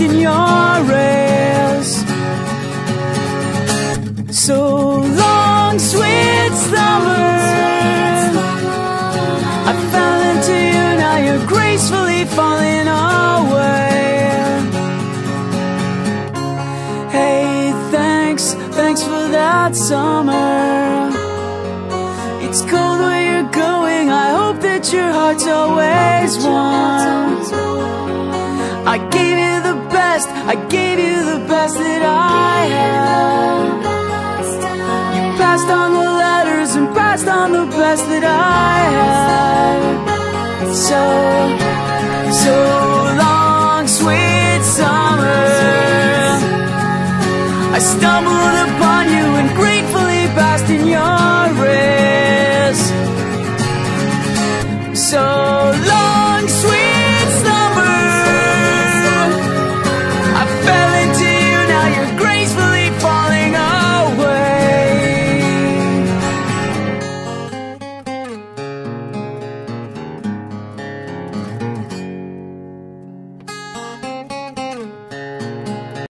in your rays. So long, sweet summer. I fell into you, now you're gracefully falling away. Hey, thanks, thanks for that summer. It's cold where you're going, I hope that your heart's always warm. best. I gave you the best that I had. You passed on the letters and passed on the best that I had. So, so long, sweet summer. I stumbled upon you and gratefully basked in your embrace So